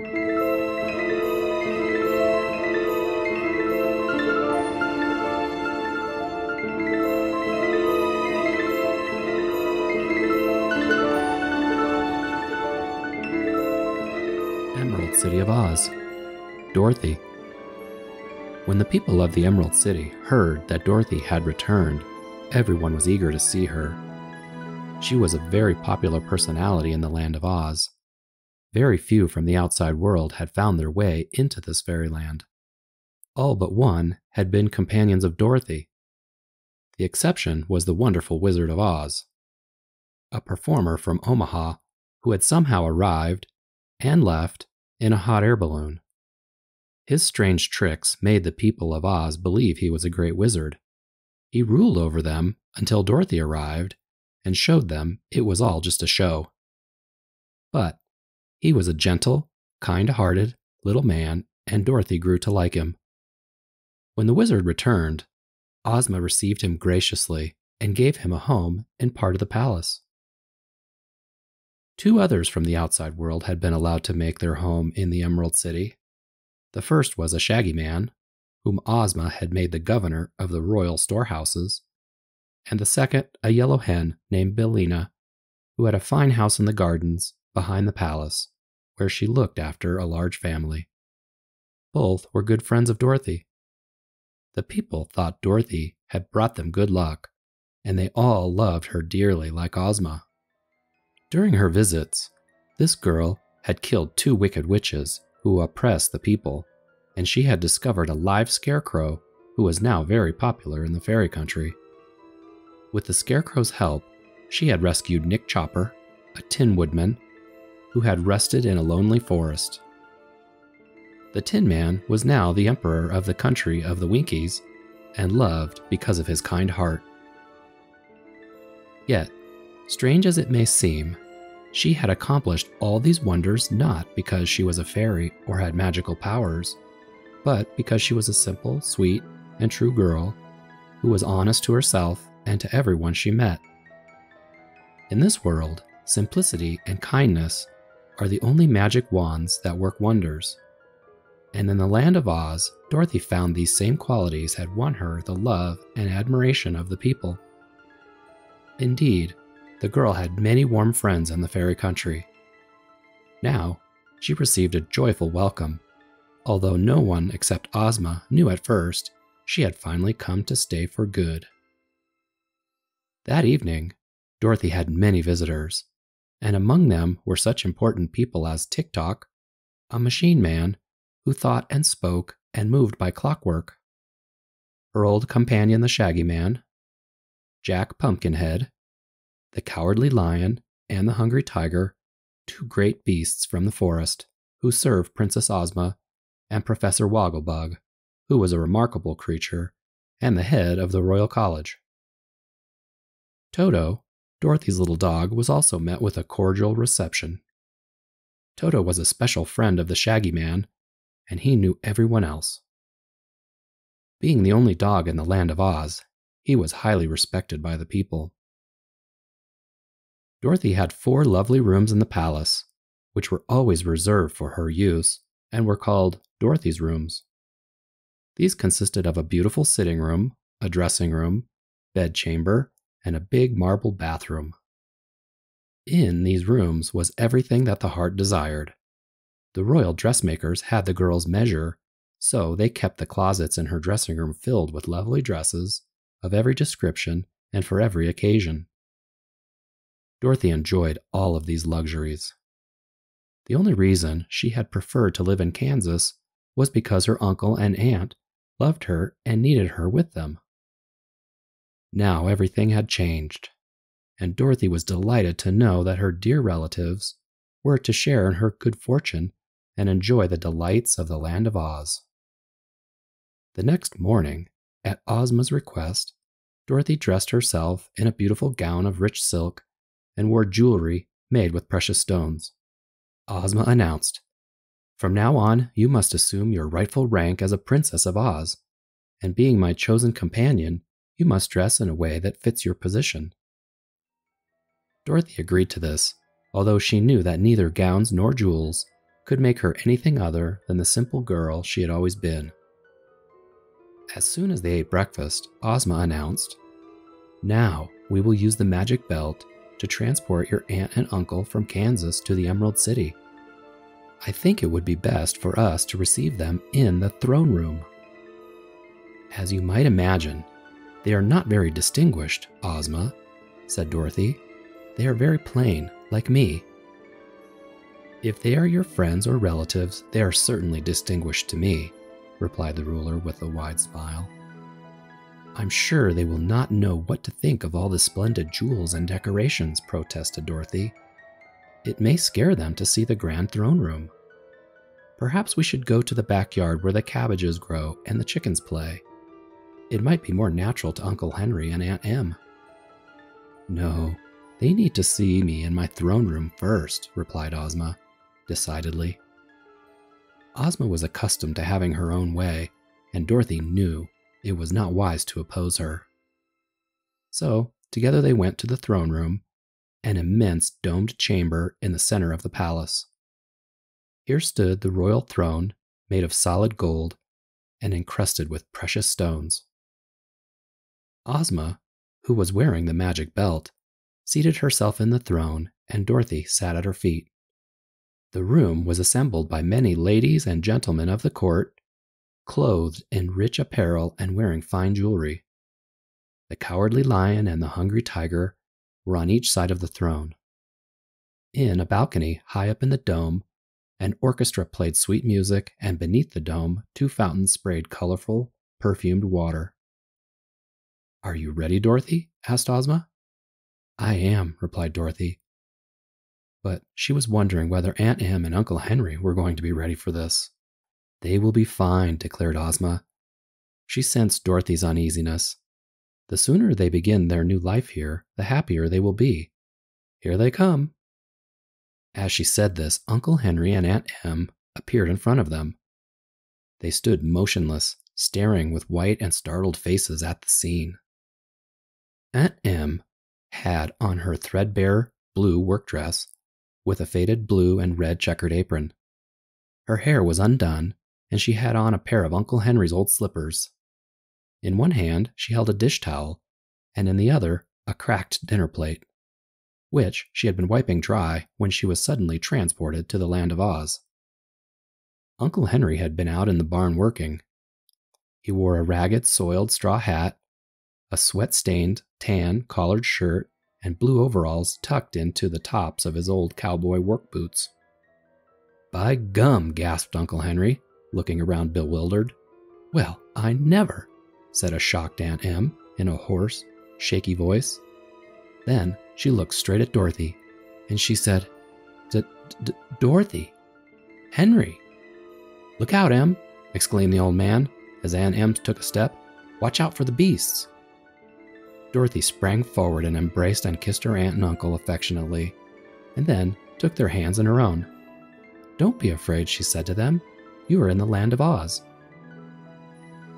Emerald City of Oz. Dorothy. When the people of the Emerald City heard that Dorothy had returned, everyone was eager to see her. She was a very popular personality in the land of Oz. Very few from the outside world had found their way into this fairyland. All but one had been companions of Dorothy. The exception was the wonderful Wizard of Oz, a performer from Omaha who had somehow arrived and left in a hot air balloon. His strange tricks made the people of Oz believe he was a great wizard. He ruled over them until Dorothy arrived and showed them it was all just a show. But he was a gentle, kind hearted little man, and Dorothy grew to like him. When the wizard returned, Ozma received him graciously and gave him a home in part of the palace. Two others from the outside world had been allowed to make their home in the Emerald City. The first was a Shaggy Man, whom Ozma had made the governor of the royal storehouses, and the second a yellow hen named Billina, who had a fine house in the gardens behind the palace, where she looked after a large family. Both were good friends of Dorothy. The people thought Dorothy had brought them good luck, and they all loved her dearly like Ozma. During her visits, this girl had killed two wicked witches who oppressed the people, and she had discovered a live scarecrow who was now very popular in the fairy country. With the scarecrow's help, she had rescued Nick Chopper, a tin woodman, who had rested in a lonely forest. The Tin Man was now the emperor of the country of the Winkies and loved because of his kind heart. Yet, Strange as it may seem, she had accomplished all these wonders not because she was a fairy or had magical powers, but because she was a simple, sweet, and true girl who was honest to herself and to everyone she met. In this world, simplicity and kindness are the only magic wands that work wonders. And in the land of Oz, Dorothy found these same qualities had won her the love and admiration of the people. Indeed, the girl had many warm friends in the fairy country. Now, she received a joyful welcome. Although no one except Ozma knew at first, she had finally come to stay for good. That evening, Dorothy had many visitors, and among them were such important people as Tik Tok, a machine man who thought and spoke and moved by clockwork, her old companion the Shaggy Man, Jack Pumpkinhead, the cowardly lion, and the hungry tiger, two great beasts from the forest, who served Princess Ozma, and Professor Wogglebug, who was a remarkable creature and the head of the Royal College. Toto, Dorothy's little dog, was also met with a cordial reception. Toto was a special friend of the Shaggy Man, and he knew everyone else. Being the only dog in the land of Oz, he was highly respected by the people. Dorothy had four lovely rooms in the palace, which were always reserved for her use and were called Dorothy's rooms. These consisted of a beautiful sitting room, a dressing room, bedchamber, and a big marble bathroom. In these rooms was everything that the heart desired. The royal dressmakers had the girls measure, so they kept the closets in her dressing room filled with lovely dresses of every description and for every occasion. Dorothy enjoyed all of these luxuries. The only reason she had preferred to live in Kansas was because her uncle and aunt loved her and needed her with them. Now everything had changed, and Dorothy was delighted to know that her dear relatives were to share in her good fortune and enjoy the delights of the land of Oz. The next morning, at Ozma's request, Dorothy dressed herself in a beautiful gown of rich silk and wore jewelry made with precious stones. Ozma announced, From now on, you must assume your rightful rank as a princess of Oz, and being my chosen companion, you must dress in a way that fits your position. Dorothy agreed to this, although she knew that neither gowns nor jewels could make her anything other than the simple girl she had always been. As soon as they ate breakfast, Ozma announced, Now we will use the magic belt to transport your aunt and uncle from Kansas to the Emerald City. I think it would be best for us to receive them in the throne room. As you might imagine, they are not very distinguished, Ozma, said Dorothy. They are very plain, like me. If they are your friends or relatives, they are certainly distinguished to me, replied the ruler with a wide smile. I'm sure they will not know what to think of all the splendid jewels and decorations, protested Dorothy. It may scare them to see the grand throne room. Perhaps we should go to the backyard where the cabbages grow and the chickens play. It might be more natural to Uncle Henry and Aunt Em. No, they need to see me in my throne room first, replied Ozma, decidedly. Ozma was accustomed to having her own way, and Dorothy knew it was not wise to oppose her. So, together they went to the throne room, an immense domed chamber in the center of the palace. Here stood the royal throne, made of solid gold and encrusted with precious stones. Ozma, who was wearing the magic belt, seated herself in the throne, and Dorothy sat at her feet. The room was assembled by many ladies and gentlemen of the court clothed in rich apparel and wearing fine jewelry. The cowardly lion and the hungry tiger were on each side of the throne. In a balcony high up in the dome, an orchestra played sweet music, and beneath the dome, two fountains sprayed colorful, perfumed water. Are you ready, Dorothy? asked Ozma. I am, replied Dorothy. But she was wondering whether Aunt Em and Uncle Henry were going to be ready for this. They will be fine, declared Ozma. She sensed Dorothy's uneasiness. The sooner they begin their new life here, the happier they will be. Here they come. As she said this, Uncle Henry and Aunt Em appeared in front of them. They stood motionless, staring with white and startled faces at the scene. Aunt Em had on her threadbare blue work dress with a faded blue and red checkered apron. Her hair was undone and she had on a pair of Uncle Henry's old slippers. In one hand, she held a dish towel, and in the other, a cracked dinner plate, which she had been wiping dry when she was suddenly transported to the land of Oz. Uncle Henry had been out in the barn working. He wore a ragged, soiled straw hat, a sweat stained, tan, collared shirt, and blue overalls tucked into the tops of his old cowboy work boots. By gum, gasped Uncle Henry looking around bewildered. Well, I never, said a shocked Aunt Em in a hoarse, shaky voice. Then she looked straight at Dorothy and she said, D- D- Dorothy, Henry. Look out, Em, exclaimed the old man as Aunt Em took a step. Watch out for the beasts. Dorothy sprang forward and embraced and kissed her aunt and uncle affectionately, and then took their hands in her own. Don't be afraid, she said to them. You are in the land of Oz.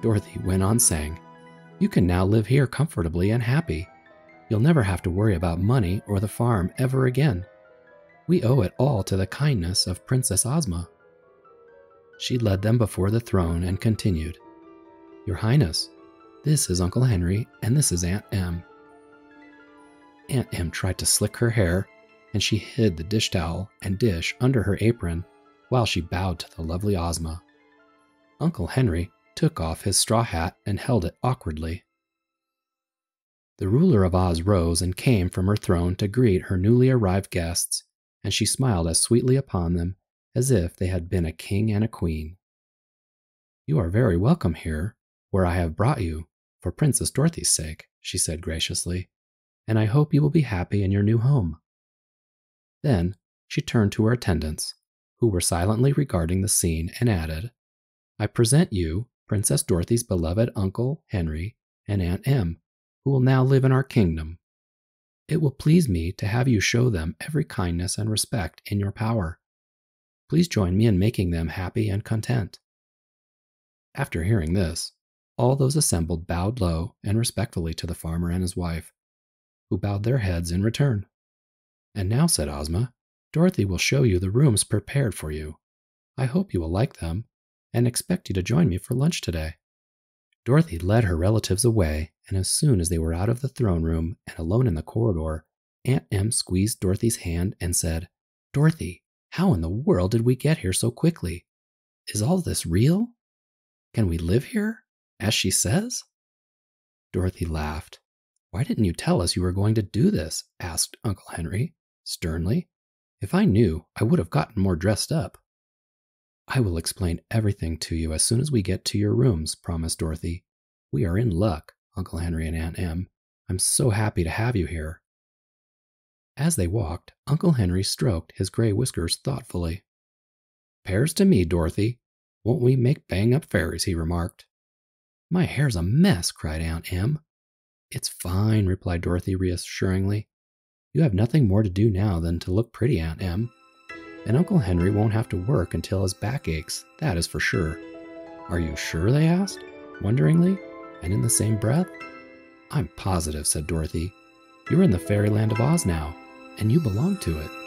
Dorothy went on saying, You can now live here comfortably and happy. You'll never have to worry about money or the farm ever again. We owe it all to the kindness of Princess Ozma. She led them before the throne and continued, Your Highness, this is Uncle Henry and this is Aunt Em. Aunt Em tried to slick her hair, and she hid the dish towel and dish under her apron while she bowed to the lovely Ozma. Uncle Henry took off his straw hat and held it awkwardly. The ruler of Oz rose and came from her throne to greet her newly arrived guests, and she smiled as sweetly upon them as if they had been a king and a queen. You are very welcome here, where I have brought you, for Princess Dorothy's sake, she said graciously, and I hope you will be happy in your new home. Then she turned to her attendants who were silently regarding the scene, and added, I present you Princess Dorothy's beloved Uncle Henry and Aunt Em, who will now live in our kingdom. It will please me to have you show them every kindness and respect in your power. Please join me in making them happy and content. After hearing this, all those assembled bowed low and respectfully to the farmer and his wife, who bowed their heads in return. And now, said Ozma, Dorothy will show you the rooms prepared for you. I hope you will like them, and expect you to join me for lunch today. Dorothy led her relatives away, and as soon as they were out of the throne room and alone in the corridor, Aunt Em squeezed Dorothy's hand and said, Dorothy, how in the world did we get here so quickly? Is all this real? Can we live here, as she says? Dorothy laughed. Why didn't you tell us you were going to do this? asked Uncle Henry, sternly. If I knew, I would have gotten more dressed up. I will explain everything to you as soon as we get to your rooms, promised Dorothy. We are in luck, Uncle Henry and Aunt Em. I'm so happy to have you here. As they walked, Uncle Henry stroked his gray whiskers thoughtfully. Pears to me, Dorothy. Won't we make bang up fairies? he remarked. My hair's a mess, cried Aunt Em. It's fine, replied Dorothy reassuringly. You have nothing more to do now than to look pretty, Aunt Em. And Uncle Henry won't have to work until his back aches, that is for sure. Are you sure? they asked, wonderingly, and in the same breath. I'm positive, said Dorothy. You're in the fairyland of Oz now, and you belong to it.